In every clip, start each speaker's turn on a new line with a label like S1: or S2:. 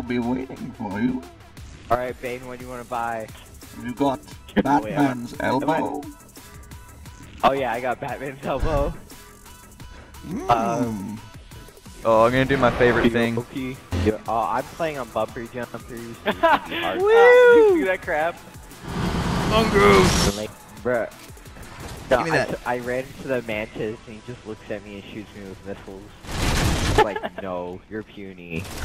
S1: I'll be waiting for you.
S2: Alright, Bane, what do you want to buy?
S1: You got
S2: Oh, yeah.
S1: Batman's elbow.
S2: Oh yeah, I got Batman's elbow.
S1: Mm.
S3: Oh, I'm gonna do my favorite thing.
S2: Okay. Yeah, oh, I'm playing on bumper jumpers. so it's gonna be hard.
S4: Woo! You see that crap?
S2: Like, bruh. No,
S3: Give me
S2: I,
S3: that.
S2: I ran into the mantis and he just looks at me and shoots me with missiles. like, no, you're puny.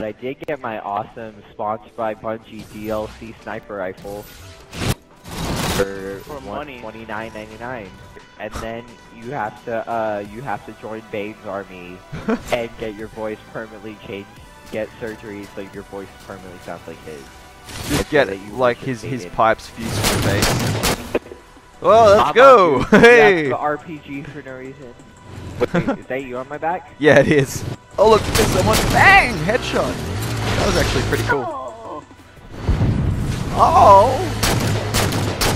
S2: but I did get my awesome sponsored by Bungie DLC sniper rifle for,
S4: For money.
S2: twenty nine ninety nine. And then you have to uh you have to join Bane's army and get your voice permanently changed get surgery so your voice permanently sounds like his.
S3: Just
S2: so
S3: get
S2: you
S3: like his his pipes fused to your face. Well, let's
S2: I'm
S3: go! Hey!
S2: The RPG for no reason. Wait, is that you on my back?
S3: Yeah, it is. Oh look, there's someone. Bang! Headshot. That was actually pretty cool. Oh.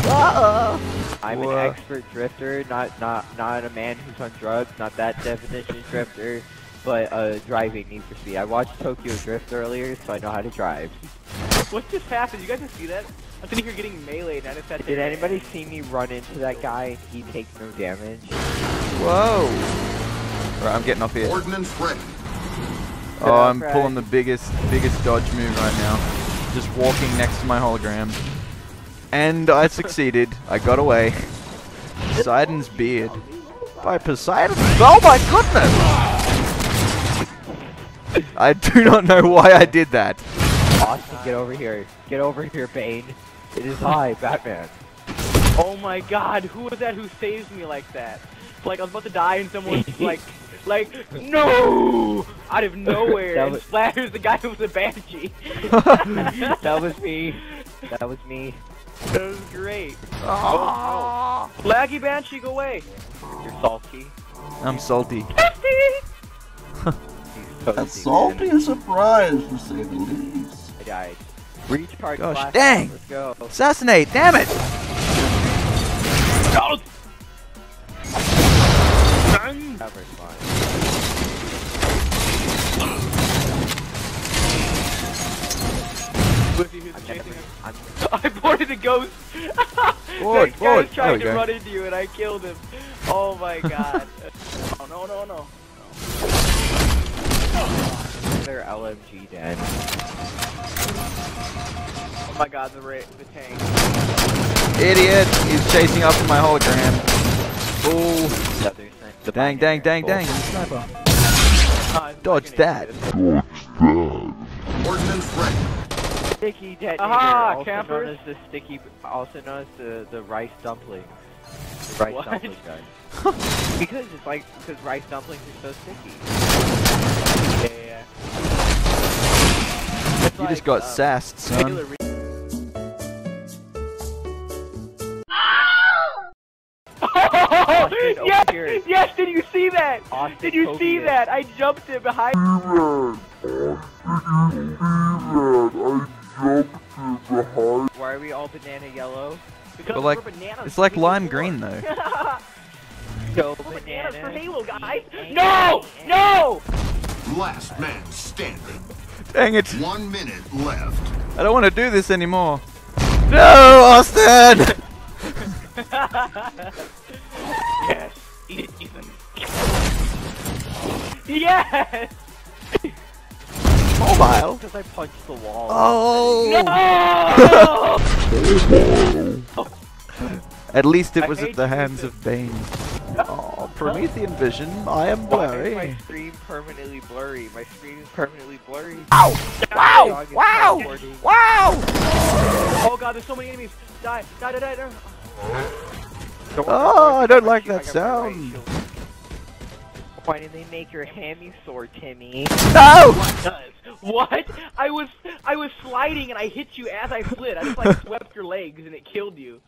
S3: Uh-oh.
S2: I'm
S3: Whoa.
S2: an expert drifter, not not not a man who's on drugs, not that definition drifter, but uh, driving Need for Speed. I watched Tokyo Drift earlier, so I know how to drive.
S4: What just happened? You guys just see that? I'm sitting here getting melee and I just had
S2: Did anybody see me run into that guy? He takes no damage.
S3: Whoa. Right, I'm getting off here.
S5: Ordnance ready.
S3: Oh, I'm
S2: Right.
S3: pulling the biggest, biggest dodge move right now. Just walking next to my hologram. And I succeeded. I got away. Poseidon's beard. By Poseidon? Oh my goodness! I do not know why I did that.
S2: Austin, get over here. Get over here, Bane. It is I, Batman.
S4: Oh my god, who was that who saved me like that? Like I was about to die and someone like like no out of nowhere
S2: That
S4: and
S2: was-
S4: splatters the guy who was a banshee.
S2: that was me. That was me.
S4: that was great. Oh, oh. oh. Laggy banshee, go away.
S2: You're salty.
S3: I'm salty.
S2: He's
S1: A salty
S2: man.
S1: surprise, to say the least.
S2: I died. Reach part
S3: Gosh,
S2: class.
S3: dang.
S2: Let's go.
S3: Assassinate, damn it!
S2: Cover's fine.
S4: Pussy who's
S2: I'm
S4: chasing
S2: never. I'm,
S4: boarded a ghost.
S3: Forward,
S4: that guy was trying to
S3: go.
S4: run into you and I killed him. Oh my god. oh no no no.
S2: their LMG den.
S4: Oh my god, the ra the tank.
S3: Idiot! He's chasing after my hologram. Fool.
S2: The other side- the
S3: Dang, dang, dang, dang.
S2: bull.
S3: Sniper.
S4: Ah, it's
S3: Dodge that.
S4: idiot.
S5: Ordnance ready.
S2: Sticky detonator,
S4: Aha,
S2: also
S4: campers.
S2: known as the sticky, also known as the the rice dumpling. The rice
S4: What?
S2: dumpling gun. because it's like because rice dumplings are so sticky.
S4: Yeah, yeah, yeah. It's
S3: You just got
S4: uh,
S3: sassed, son.
S4: Taylor Re- yes,
S2: over here.
S4: yes, did you see that?
S2: Austin
S4: Did you see
S2: Tobias.
S4: that? I jumped it behind.
S2: Why are we all banana yellow?
S4: Because
S3: But, like,
S4: we're bananas
S3: It's like lime green, though.
S2: Go
S4: We're bananas for Halo, guys. No, no.
S5: Last man standing.
S3: Dang it!
S5: One minute left.
S3: I don't want to do this anymore. No, Austin!
S4: Yes, eat it, Ethan. Yes.
S3: Mobile.
S2: Because I punched the wall.
S3: Oh! No! At least it was at the hands
S4: Ethan.
S3: of Bane. Oh, Promethean vision. I am
S2: Why is
S3: blurry.
S2: my screen permanently blurry? My screen is permanently blurry.
S3: Ow! Wow! Wow! Wow!
S4: Oh god, there's so many enemies. Die, die, die, die. die.
S2: Don't
S3: Oh, I don't like that
S2: got my right
S3: sound.
S2: Why did they make your hammy sore, Timmy?
S3: No!
S4: Does. What? I was I was sliding and I hit you as I slid. I just like swept your legs and it killed you.